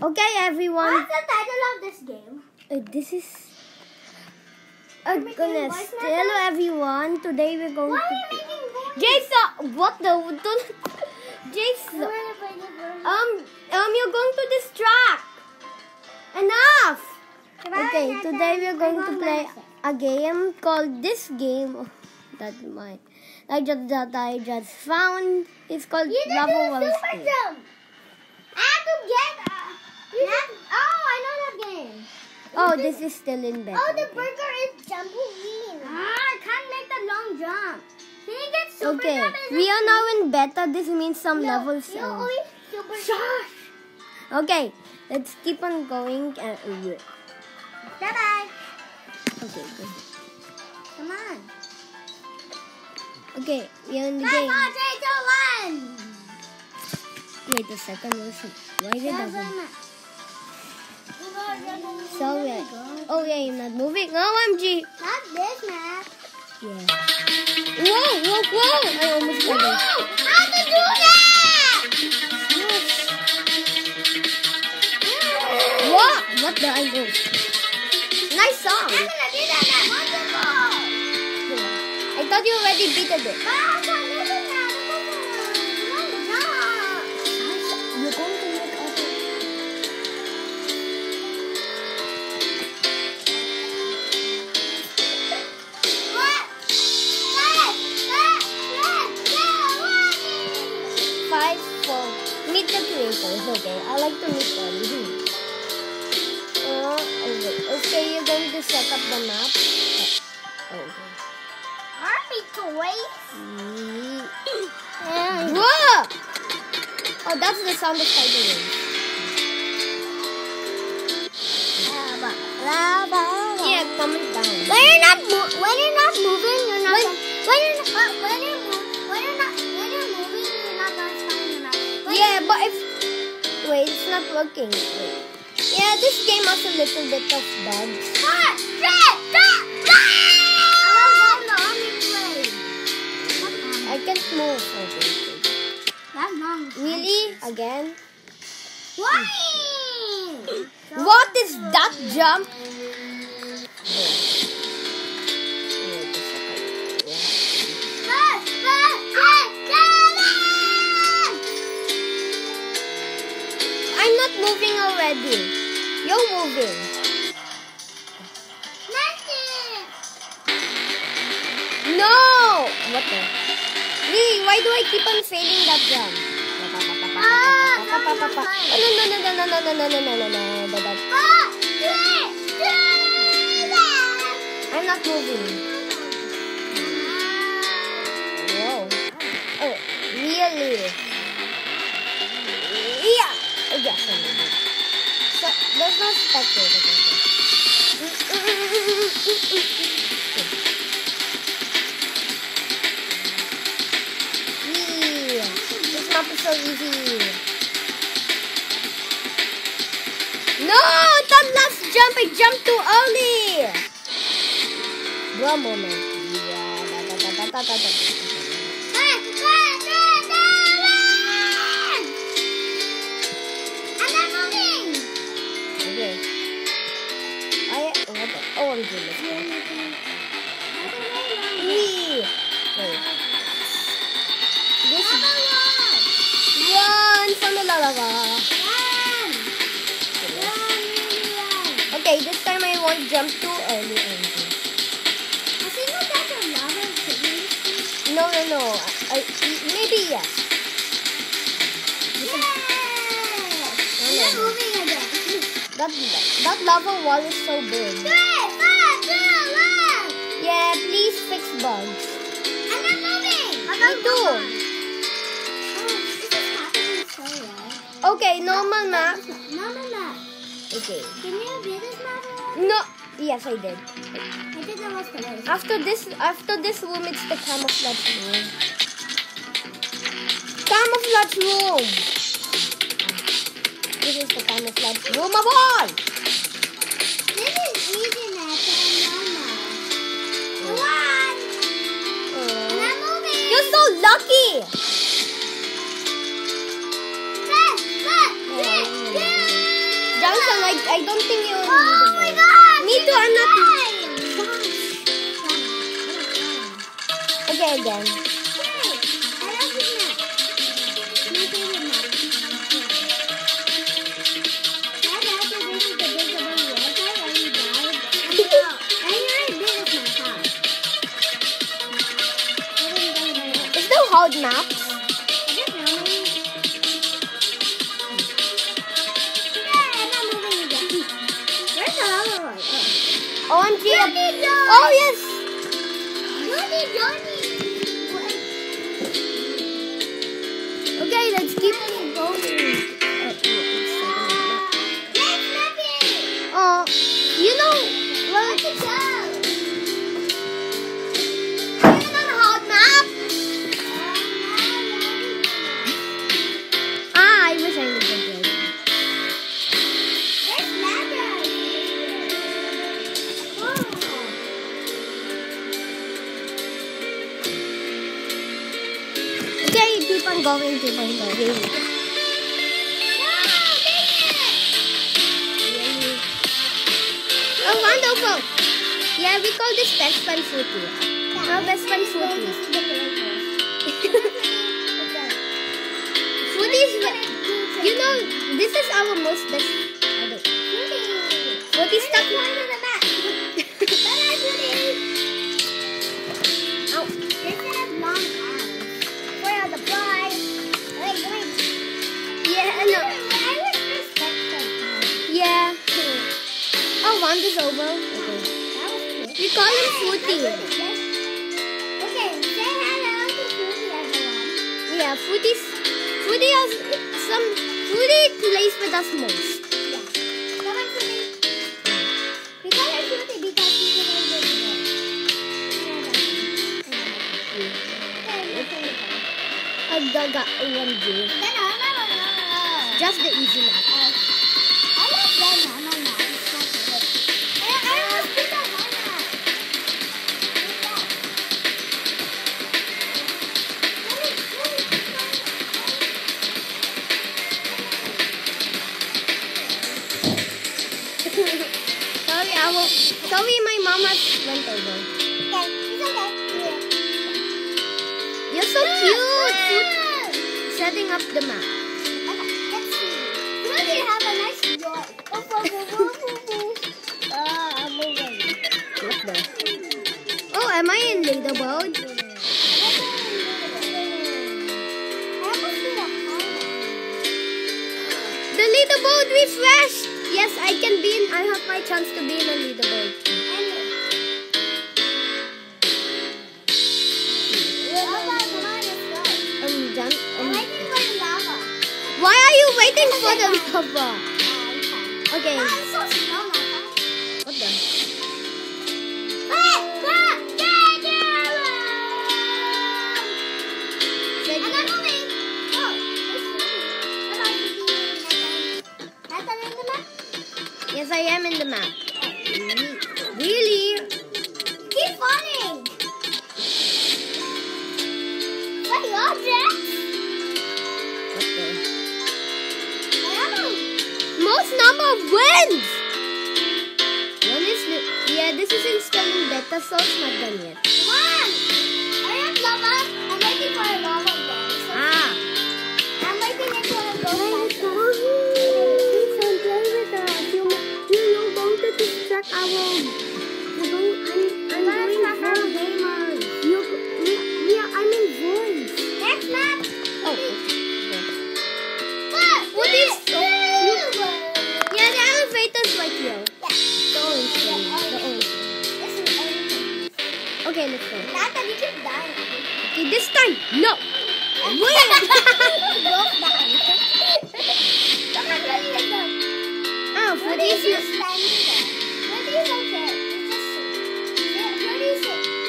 Okay, everyone. What's the title of this game? Uh, this is. Oh goodness! Hello, everyone. Today we're going Why to. are you making? Jason, what the? Don't... Jason, um, um, you're going to distract. Enough. Okay, today we're going to play a game called this game. Oh, that my I just that I just found. It's called You Lava do super jump. I have to get. Oh, I know that game. Oh, this is still in bed. Oh, the okay. burger is jumping. Ah, I can't make the long jump. Can you get super Okay, we are now in beta. This means some No, levels. You are- always super jump. Okay, let's keep on going. Uh, uh, Bye bye. okay, good. Come on. Okay, we're in the Five, game. four, three, two, one. Wait a second. what's Why did it doesn't? So yeah. Oh yeah, you're not moving. OMG. Not this map. Yeah. Whoa, whoa, whoa! I almost got it. How to do that? What? What the I do? Nice song. I'm gonna do that. Wonderful. I thought you already beat it. Ah! The twinkles, okay? I like to meet them. Uh, okay. okay, you're going to set up the map. Oh, okay. Army toys? Mm. Whoa! Oh, that's the sound of spider wings. Yeah, comment down. When you're not mo- when you're not moving, you're not. When- when you're not, when you're when you're not when you're moving, you're not gonna find the map. Yeah, but if wait, it's not working. Wait. Yeah, this game has a little bit of bugs. Shit, shit, shit! I love the army play. I can't move. Okay. That's long. Really? Again? Why? What is that jump? No! What the? Really, why do I keep on failing that jump? No, no, no, no, no, no, no, no, no, no, no, no. I'm not moving. Whoa. Oh, really? Yeah. Oh, yes, I'm moving. There's no spectator. Yeah. This map is so easy. No! That last jump, I jumped too early! One moment. Yeah, da, da, da, jump to any engine. Isn't that a lava thing? No, no, no. I, I, maybe yes. Yeah! We're moving again. That, that lava wall is so big. Three, five, two, one. Yeah, please fix bugs. I'm not moving. I'm not moving. Oh, okay, normal map. Normal map. Okay. Can you do this map? No. Yes, I did. I did the last one. After this, after this room, it's the camouflage room. Camouflage room. This is the camouflage room of all. This is easy now. Come on. Oh. You're so lucky. Press, press, press, press. Johnson, I, I don't think you. Oh and you're as big as Oh. Yes. On going, keep on going. No, Oh, wonderful. Yeah, we call this best friend footy. No, best friend footy. Footy is, you know, this is our most best. I don't- Footy Just the easy map. Uh, I love that map. It's my favorite. I, I almost on that. What's that? sorry, I will. Sorry, my mama went over. Okay, it's okay. Yeah. You're so cute. Setting up the map. In leaderboard? The leaderboard refreshed. Yes, I can be in. I have my chance to be in a leaderboard. Jan, um, why are you waiting for the lava? Okay. Installing beta, so it's not done yet. I have lava. I'm waiting for a lava again. So Ah. I'm waiting until it goes Please faster. don't play with us. You, you, you're to distract our. Yeah, what is it?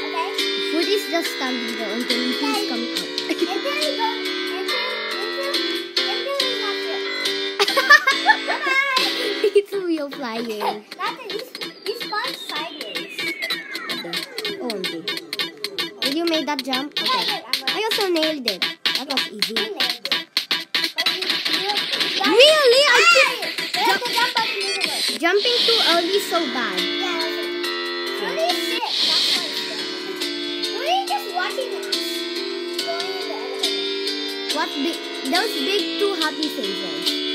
Okay? food is just standing there until he Guys. come out. Until you go until until until it's not here. Bye-bye. it's real flying. Nata, you you spun sideways. Oh, OMG. Did you make that jump? Yeah, Okay. I'm also nailed it. That was easy. I Really? I Hey! keep We have to jump up to the work. jumping too early so bad. Yeah. Really sick. That's why it's sick. Really just watching us going in the elevator. What big? Those big two happy faces.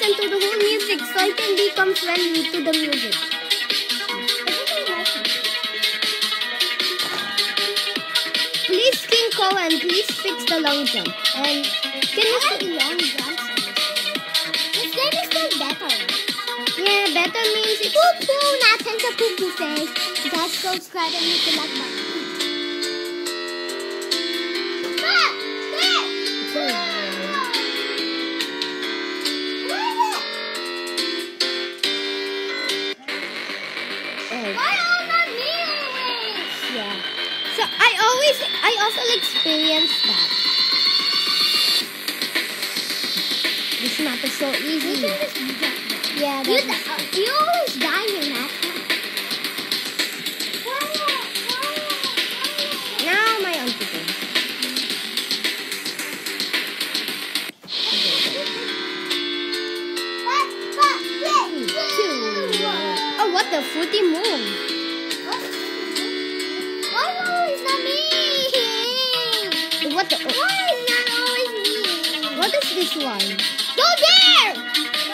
Listen to the whole music so I can become friendly to the music. Please, King Cohen, please fix the long jump. And can you? Like long jumps. This game is still better. Yeah, better means it's. Poo poo, not sense of poo poo face. Just subscribe and hit the like button. I I also experienced that. This map is so easy. Yeah, You, uh, you always die in that. now my auntie thing. Oh, what the fruity moon? This one? Go there!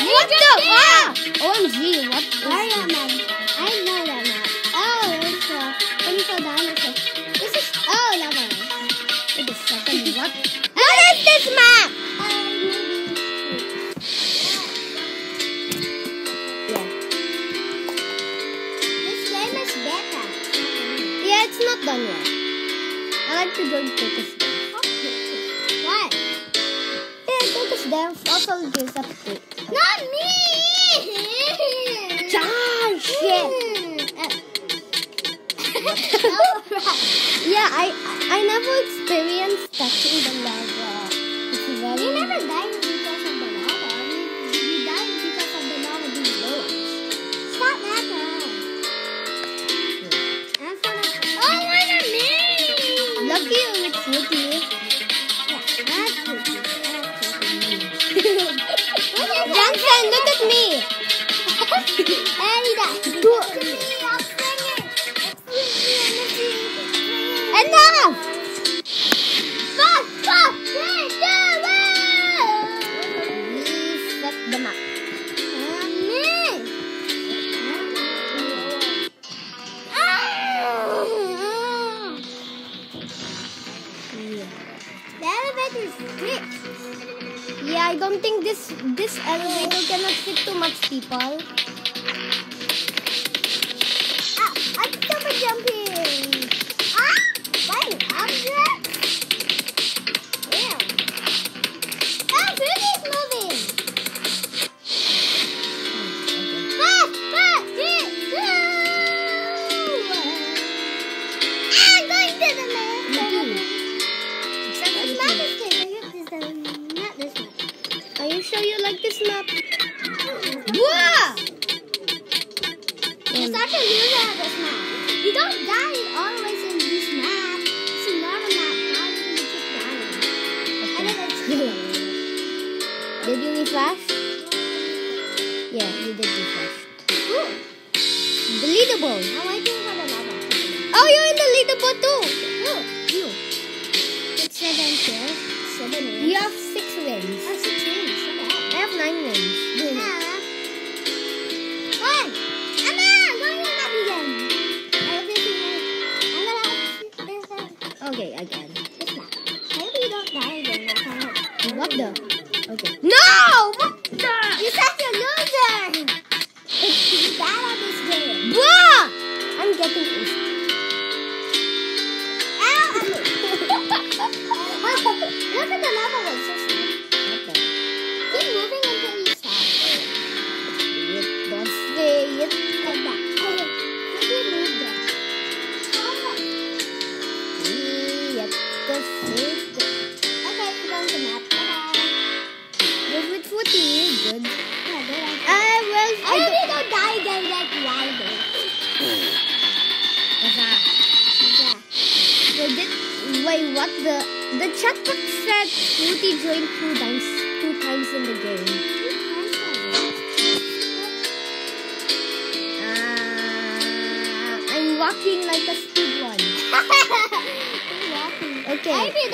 What the? Ah! OMG! What? is Where this? am I? I know that map. Oh, it's a info dinosaur. This is oh lava. Wait a second. What? What is this map? Yeah. This game is better. Yeah, it's not done yet. I like to join Focus Dance. Yeah, Focus Dance also gives update. Not me. Josh! Yeah. Alright. Yeah, I I never experienced touching the lava. It's seven wins. You have six wins. Oh, six wins. I have nine wins.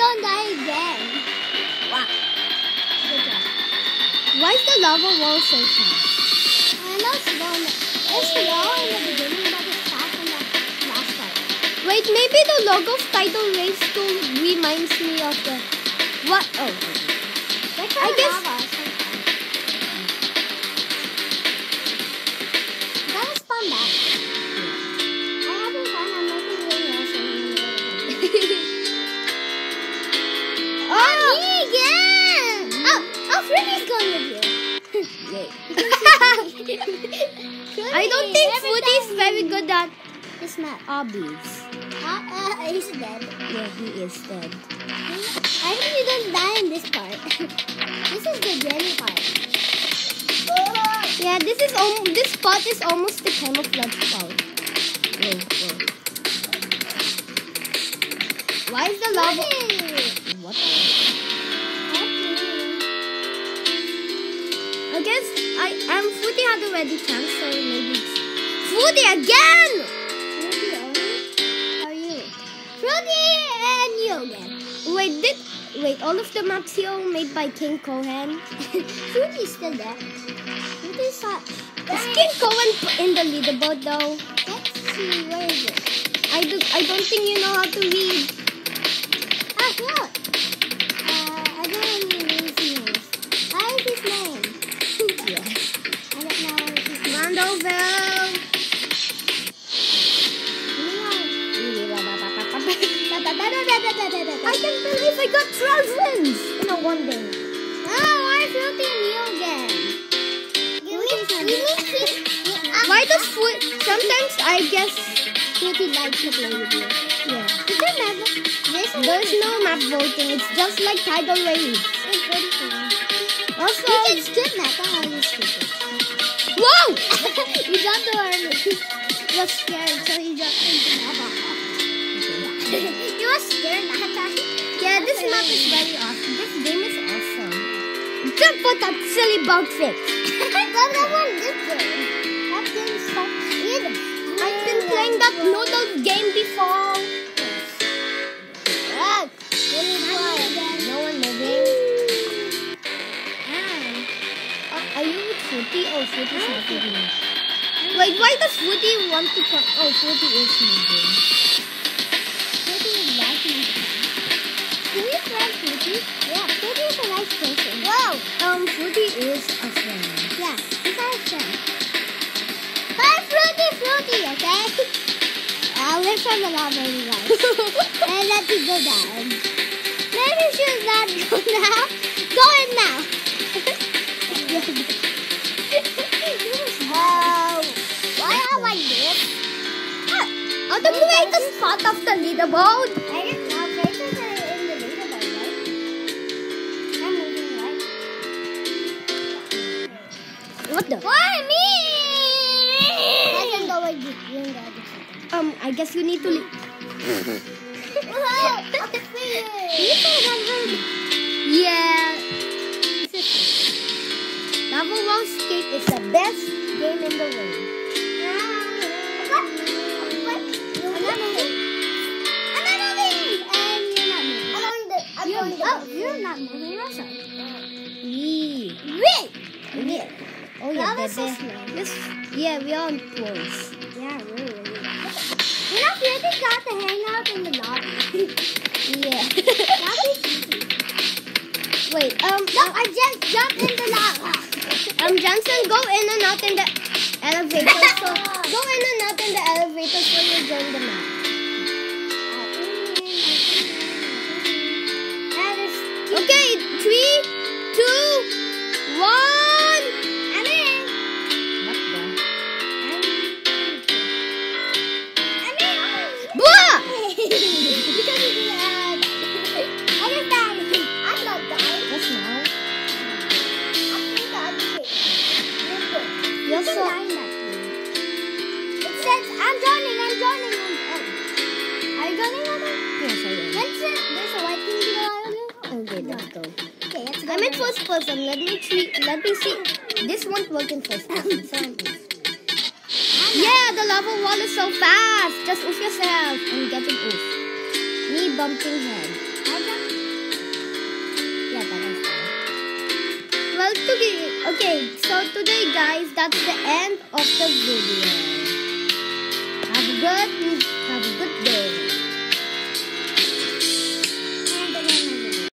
Don't die again. Wow. Good job. Why is the lava wall so fast? I know it's slow. It's slow in the beginning, but it's fast in the last part. Wait, maybe the logo of Tidal Race 2 reminds me of the what? Oh, I guess- lava I don't think Fruity is very good at It's not. hobbies. Uh, uh, he's dead. Yeah, he is dead. I hope you don't die in this part. this is the Jenny part. Yeah, this is um, this spot is almost the camouflage spot. Whoa, whoa. Why is the lava? What? I am Fruity had already chance, so maybe it's Fruity again. Are you? Fruity and you again. Wait, did wait all of the maps here made by King Cohen? Fruity's still there. Such. Is King Cohen in the leaderboard though? Let's see, where is it? I do. I don't think you know how to read. Ah, look. Believe I got 12 wins in a one day. Oh, why Fruity and you again? Give me, give me, Why does food? Sometimes I guess. Fruity likes to play with you. Yeah. Is there is There's no map voting. It's just like Tidal Wave. It's pretty cool. Also, You can skip that. Don't want you stupid. whoa! you jumped over me. You was scared, so you jumped into lava. you was scared time. Yeah, this map is very awesome. This game is awesome. Except for that silly bug fix. well, that one did good. That didn't stop either. I've been playing that noodles game before. Look, really. No one moving. Uh, are you with Fruity? Oh, Fruity's not moving. Wait, why does Fruity want to come? Oh, Fruity is moving. Yeah, Fruity is a nice person. Wow, um, Fruity is a friend. Yeah, he's our friend. Hi, Fruity, Fruity, okay? I'll and let go down. Maybe should not now. Go in now. oh, why I the greatest part of the leaderboard. The? Why me? I can go with you. You can go with you. Um, I guess you need to. leave. Whoa! I'm free. You said I'm ready. yeah. Lava Wall Escape is the best game in the world. What? What? I'm not moving. I'm not moving. And you're not moving. I'm going to. You're- going. Oh, you're not moving also. Yee. Wait. Yeah. Oh yeah, Lava's so. Yes. Yeah, we are pros. Yeah, really, really. You know, Fruity got to hang out in the lobby. Yeah. Easy. Wait. Um. No, I just jumped in the lava. Um, Johnson, go in and out in the elevator. So go in and out in the elevator so you join the map. Okay, three, two, one. It says I'm joining, I'm joining. I'm, Are you joining, Mama? Yes, I am. Let's, uh, there's a white thing below. Okay, let's go. Okay, let's go. I'm in first person. Let me treat, let me see. This won't work in first person. yeah, the lava wall is so fast. Just oof yourself and get an oof. Me bumping head. Yeah, that is fine. Well, to be okay, so today, guys, that's the end of the video. Have a good